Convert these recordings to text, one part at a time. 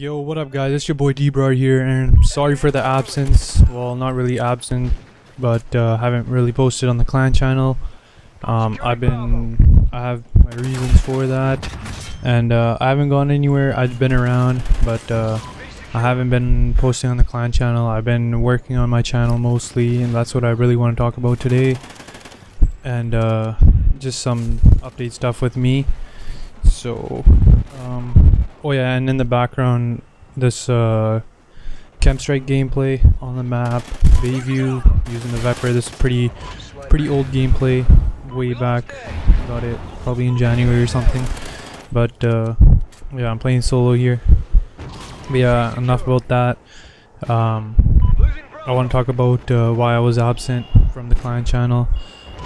Yo, what up, guys? It's your boy DBrar here, and sorry for the absence. Well, not really absent, but uh, haven't really posted on the clan channel. Um, I've been, I have my reasons for that, and uh, I haven't gone anywhere. I've been around, but uh, I haven't been posting on the clan channel. I've been working on my channel mostly, and that's what I really want to talk about today. And uh, just some update stuff with me. So, um, oh yeah, and in the background, this uh, K.E.M Strike gameplay on the map, Bayview, using the Vepr. This is pretty, pretty old gameplay, way back. Got it probably in January or something. But uh, yeah, I'm playing solo here. But yeah, enough about that. Um, I want to talk about uh, why I was absent from the client channel.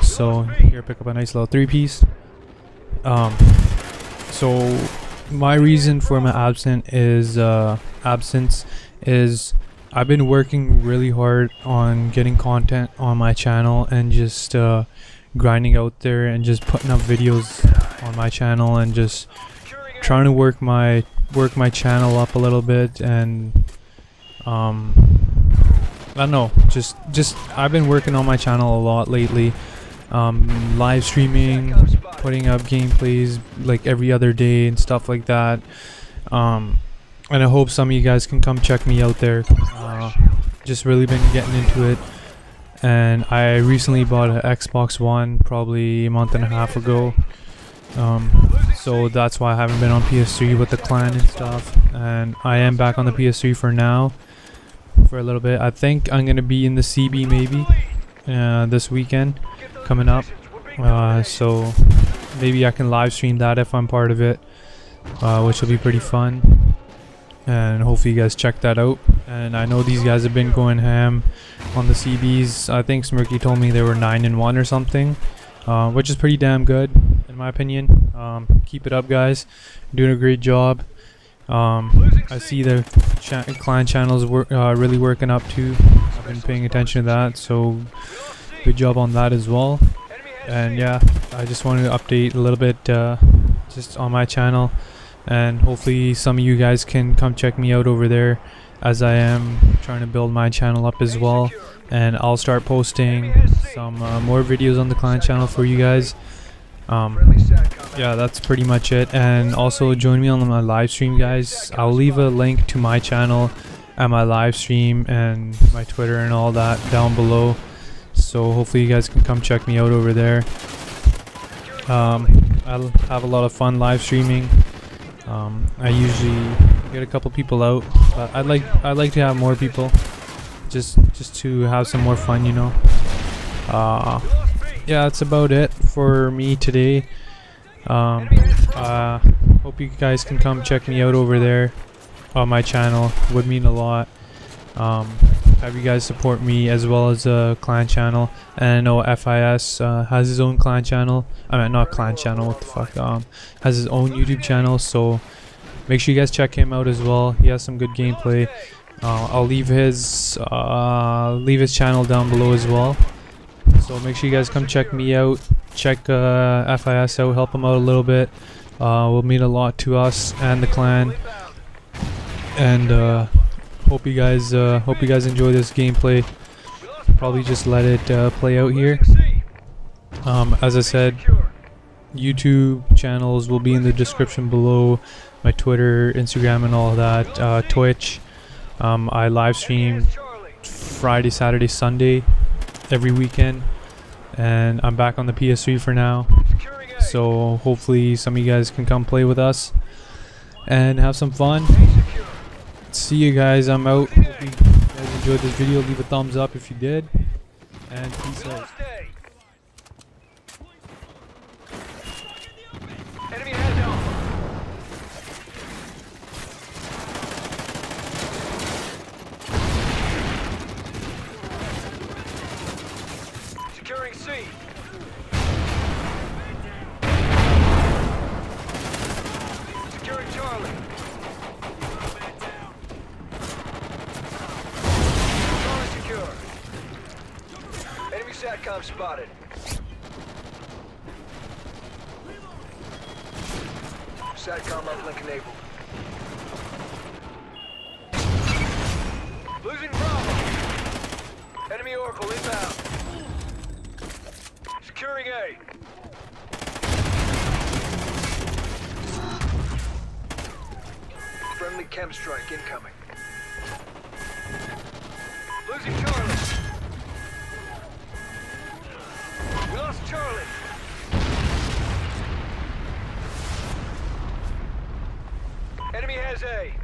So here, pick up a nice little three piece. Um, so my reason for my absent is uh, absence is I've been working really hard on getting content on my channel and just uh, grinding out there and just putting up videos on my channel and just trying to work my work my channel up a little bit and um I don't know just just I've been working on my channel a lot lately um live streaming putting up gameplays like every other day and stuff like that. Um and I hope some of you guys can come check me out there. Uh, just really been getting into it. And I recently bought an Xbox One probably a month and a half ago. Um, so that's why I haven't been on PS3 with the clan and stuff. And I am back on the PS3 for now for a little bit. I think I'm gonna be in the CB maybe uh, this weekend coming up. Uh, so maybe I can live stream that if I'm part of it uh, which will be pretty fun. And hopefully you guys check that out. And I know these guys have been going ham on the CBs I think Smirky told me they were 9 and 1 or something uh, which is pretty damn good in my opinion. Um, keep it up guys. Doing a great job. Um, I see the cha clan channels uh, really working up too. I've been paying attention to that so good job on that as well. And yeah I just wanted to update a little bit uh, just on my channel. And hopefully some of you guys can come check me out over there as I am trying to build my channel up as well. And I'll start posting some uh, more videos on the client channel for you guys. Um, yeah that's pretty much it. And also join me on my live stream guys. I'll leave a link to my channel and my live stream and my Twitter and all that down below so hopefully you guys can come check me out over there um, I'll have a lot of fun live streaming um, I usually get a couple people out, but I'd like I'd like to have more people, just just to have some more fun, you know. Uh, yeah, that's about it for me today. Um, uh, hope you guys can come check me out over there on my channel. Would mean a lot. Um, have you guys support me as well as a clan channel and I know FIS uh, has his own clan channel. I mean not clan channel what the fuck um has his own YouTube channel so make sure you guys check him out as well. He has some good gameplay. Uh, I'll leave his uh, leave his channel down below as well. So make sure you guys come check me out. Check uh, FIS out help him out a little bit. Uh, will mean a lot to us and the clan. And uh, hope you guys uh, hope you guys enjoy this gameplay. Probably just let it uh, play out here. Um, as I said YouTube channels will be in the description below. My Twitter Instagram and all that uh, Twitch. Um, I live stream Friday Saturday Sunday every weekend. And I'm back on the PS3 for now. So hopefully some of you guys can come play with us and have some fun see you guys. I'm out. Hope you guys enjoyed this video. Leave a thumbs up if you did. And peace out. Securing C. Securing Charlie. SATCOM spotted. SATCOM uplink enabled. Losing Bravo. Enemy Oracle inbound. Securing A. Friendly K.E.M Strike incoming. Losing Charlie. Charlie. Enemy has A.